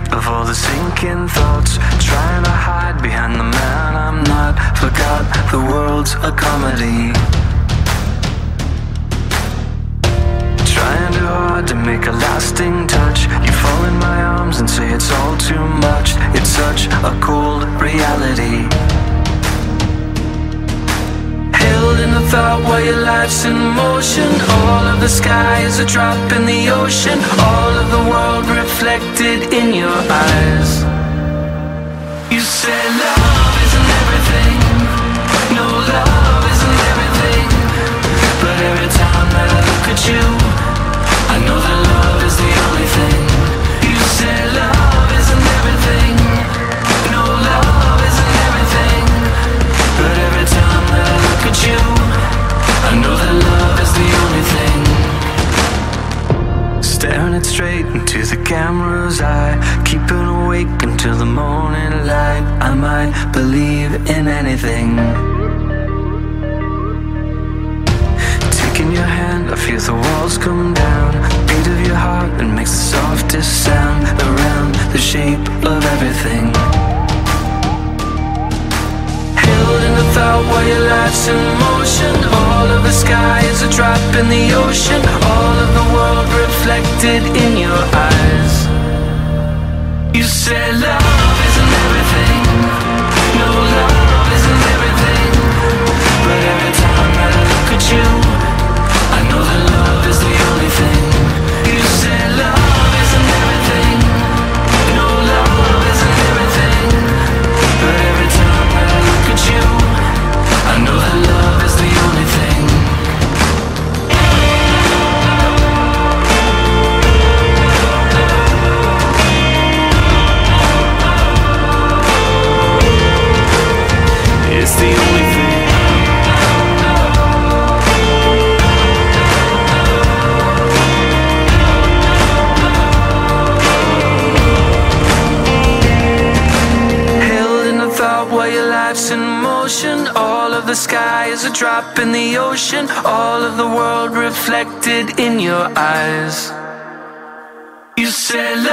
weight of all the sinking thoughts. Trying to hide behind the man I'm not. Forgot the world's a comedy. Trying too hard to make a lasting touch. You fall in my arms and say it's all too much. It's such a cool while your life's in motion. All of the sky is a drop in the ocean. All of the world reflected in your eyes. You said love isn't everything. No, love isn't everything. But every time that I look at you, I know that I know that love is the only thing. Staring it straight into the camera's eye, keeping awake until the morning light. I might believe in anything. Taking your hand, I feel the walls come down. While your life's in motion. All of the sky is a drop in the ocean. All of the world reflected in your eyes. You said love All of the sky is a drop in the ocean. All of the world reflected in your eyes. You said.